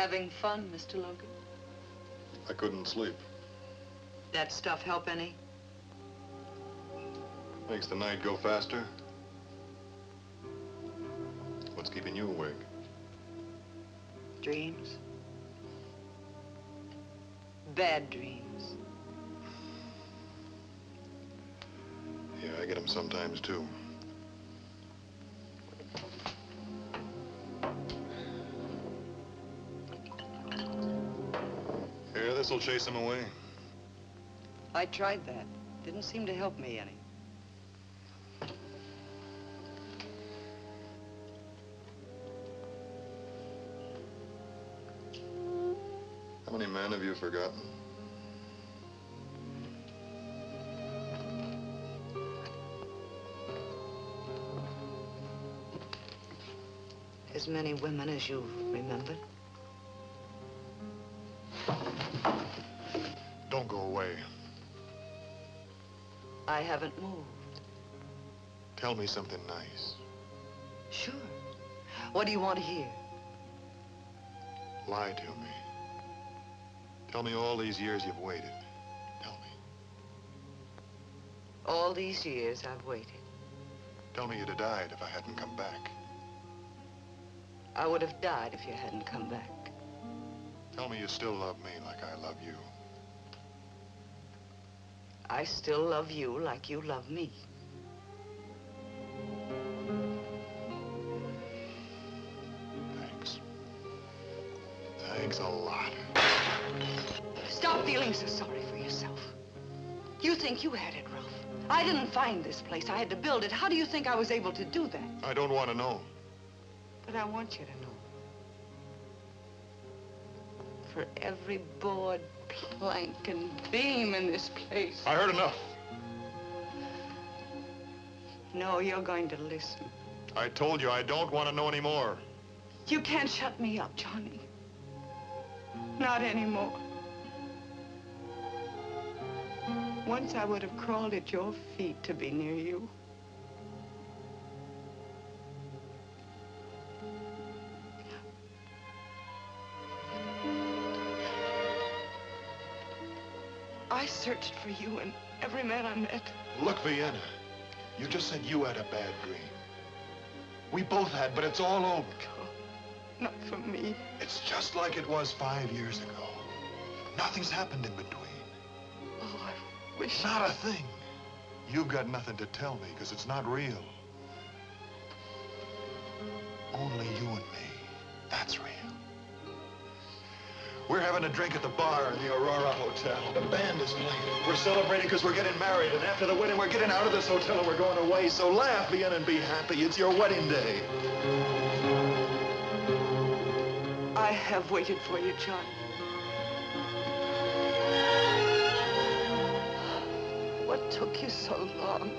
Having fun, Mr. Logan? I couldn't sleep. That stuff help any? Makes the night go faster. What's keeping you awake? Dreams? Bad dreams. Yeah, I get them sometimes, too. Here, this'll chase them away. I tried that. Didn't seem to help me any. How many men have you forgotten? As many women as you remembered. Don't go away. I haven't moved. Tell me something nice. Sure. What do you want to hear? Lie to me. Tell me all these years you've waited. Tell me. All these years I've waited. Tell me you'd have died if I hadn't come back. I would have died if you hadn't come back. Tell me you still love me like I love you. I still love you like you love me. Thanks. Thanks a lot. Stop feeling so sorry for yourself. You think you had it rough. I didn't find this place. I had to build it. How do you think I was able to do that? I don't want to know. But I want you to know. For every board, plank, and beam in this place. I heard enough. No, you're going to listen. I told you I don't want to know anymore. You can't shut me up, Johnny. Not anymore. Once I would have crawled at your feet to be near you. I searched for you and every man I met. Look, Vienna, you just said you had a bad dream. We both had, but it's all over. Oh, not for me. It's just like it was five years ago. Nothing's happened in between. Oh, I wish. Not a thing. You've got nothing to tell me because it's not real. Only you and me. That's real. We're having a drink at the bar in the Aurora Hotel. The band is playing. We're celebrating because we're getting married, and after the wedding, we're getting out of this hotel and we're going away. So laugh, Vienna, and be happy. It's your wedding day. I have waited for you, John. What took you so long?